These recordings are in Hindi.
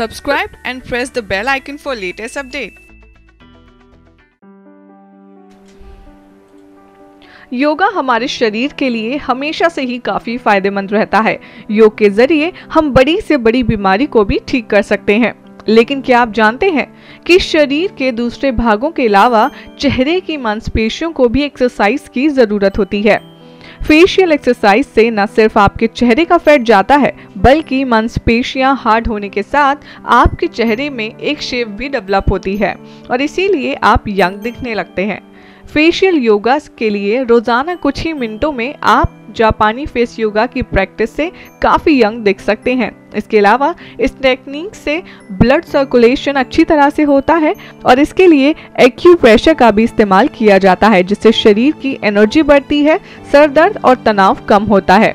Subscribe and press the bell icon for latest update. Yoga हमारे शरीर के लिए हमेशा से ही काफ़ी फ़ायदेमंद रहता है। योग के ज़रिए हम बड़ी से बड़ी बीमारी को भी ठीक कर सकते हैं। लेकिन क्या आप जानते हैं कि शरीर के दूसरे भागों के अलावा चेहरे की मांसपेशियों को भी एक्सरसाइज की ज़रूरत होती है? फेशियल एक्सरसाइज से न सिर्फ़ आपके चेहरे का फैट जाता है, बल्कि मांसपेशियाँ हार्ड होने के साथ आपके चेहरे में एक शेप भी डेवलप होती है। और इसीलिए आप यंग दिखने लगते हैं। फेशियल योगा के लिए रोज़ाना कुछ ही मिनटों में आप जापानी फेस योगा की प्रैक्टिस से काफ़ी यंग दिख सकते हैं। इसके अलावा इस टेक्निक से ब्लड सर्कुलेशन अच्छी तरह से होता है और इसके लिए एक्यूप्रेशर का भी इस्तेमाल किया जाता है, जिससे शरीर की एनर्जी बढ़ती है, सर दर्द और तनाव कम होता है।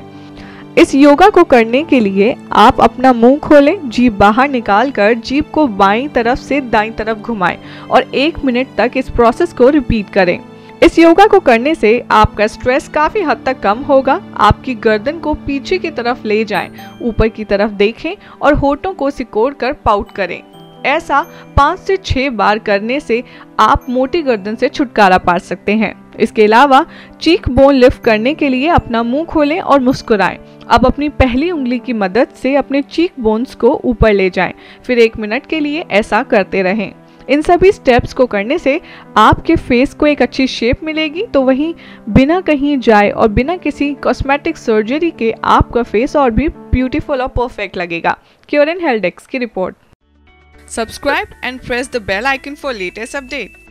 इस योगा को करने के लिए आप अपना मुँह खोलें जीप बाहर निकाल कर जीप को बाईं तरफ़ से दाईं तरफ़ घुमाएँ और एक मिनट तक इस प्रोसेस को रिपीट करें। इस योगा को करने से आपका स्ट्रेस काफ़ी हद तक कम होगा। आपकी गर्दन को पीछे की तरफ़ ले जाएँ, ऊपर की तरफ़ देखें और होठों को सिकोड़ कर पाउट करें। ऐसा पाँच से छह बार करने से आप मोटी गर्दन से छुटकारा पा सकते हैं। इसके अलावा चीक बोन लिफ्ट करने के लिए अपना मुँह खोलें और मुस्कुराएँ। अब अपनी पहली उंगली की मदद से अपने चीक बोन्स को ऊपर ले जाएँ, फिर एक मिनट के लिए ऐसा करते रहें। इन सभी स्टेप्स को करने से आपके फेस को एक अच्छी शेप मिलेगी तो वहीं बिना कहीं जाए और बिना किसी कॉस्मेटिक सर्जरी के आपका फेस और भी ब्यूटीफुल और परफेक्ट लगेगा। क्योर हेल्डेक्स की report Subscribe and press the bell icon for latest update.